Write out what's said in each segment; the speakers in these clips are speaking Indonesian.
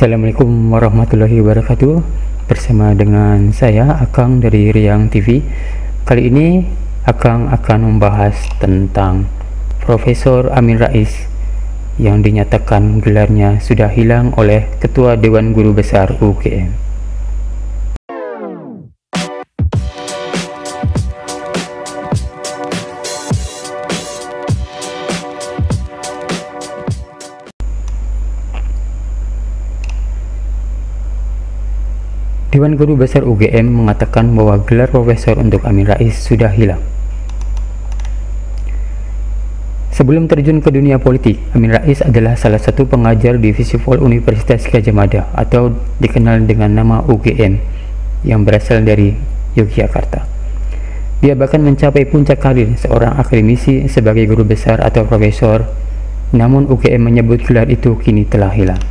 Assalamualaikum warahmatullahi wabarakatuh. Bersama dengan saya Akang dari Riang TV Kali ini Akang akan membahas tentang Profesor Amin Rais Yang dinyatakan gelarnya sudah hilang oleh Ketua Dewan Guru Besar UGM Dewan Guru Besar UGM mengatakan bahwa gelar profesor untuk Amin Rais sudah hilang. Sebelum terjun ke dunia politik, Amin Rais adalah salah satu pengajar di Visipol Universitas Gajah Mada atau dikenal dengan nama UGM yang berasal dari Yogyakarta. Dia bahkan mencapai puncak karir seorang akademisi sebagai guru besar atau profesor, namun UGM menyebut gelar itu kini telah hilang.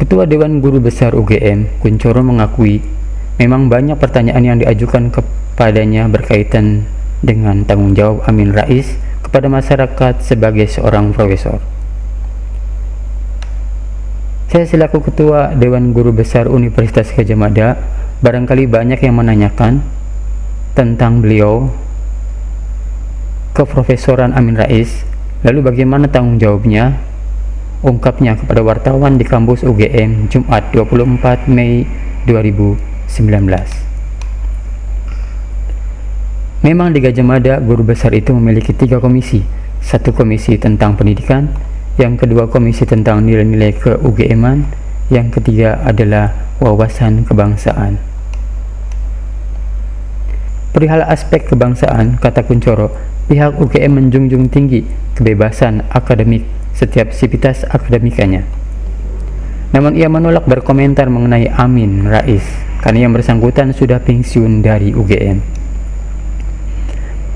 Ketua Dewan Guru Besar UGM, Kuncoro mengakui memang banyak pertanyaan yang diajukan kepadanya berkaitan dengan tanggung jawab Amin Rais kepada masyarakat sebagai seorang profesor. Saya selaku Ketua Dewan Guru Besar Universitas Gajah Mada, barangkali banyak yang menanyakan tentang beliau keprofesoran Amin Rais, lalu bagaimana tanggung jawabnya ungkapnya kepada wartawan di kampus UGM Jumat 24 Mei 2019. Memang di Gajah Mada, guru besar itu memiliki tiga komisi. Satu komisi tentang pendidikan, yang kedua komisi tentang nilai-nilai ke UGM-an, yang ketiga adalah wawasan kebangsaan. Perihal aspek kebangsaan, kata Kuncoro, pihak UGM menjunjung tinggi kebebasan akademik setiap sivitas akademikanya. Namun ia menolak berkomentar mengenai Amin Rais karena yang bersangkutan sudah pensiun dari UGM.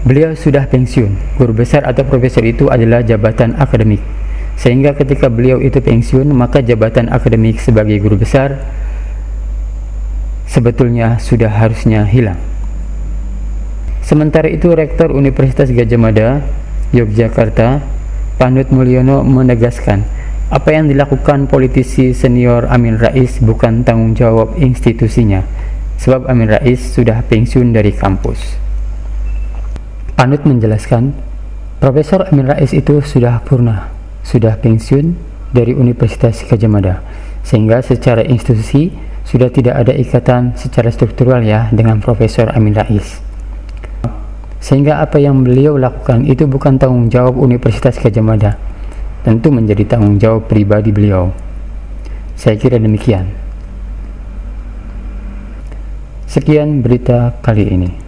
Beliau sudah pensiun, guru besar atau profesor itu adalah jabatan akademik. Sehingga ketika beliau itu pensiun, maka jabatan akademik sebagai guru besar sebetulnya sudah harusnya hilang. Sementara itu Rektor Universitas Gajah Mada, Yogyakarta, Panut Mulyono menegaskan, apa yang dilakukan politisi senior Amin Rais bukan tanggung jawab institusinya, sebab Amin Rais sudah pensiun dari kampus. Panut menjelaskan, Profesor Amin Rais itu sudah purna, sudah pensiun dari Universitas Gajah Mada, sehingga secara institusi sudah tidak ada ikatan secara struktural ya dengan Profesor Amin Rais sehingga apa yang beliau lakukan itu bukan tanggung jawab Universitas Gajah Mada. Tentu menjadi tanggung jawab pribadi beliau. Saya kira demikian. Sekian berita kali ini